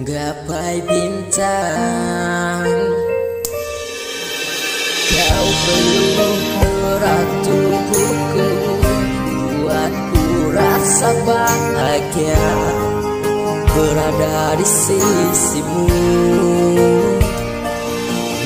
Gapai bintang. Kau belum erat tubuhku Buatku rasa bahagia. Berada di sisimu.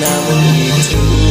Namun itu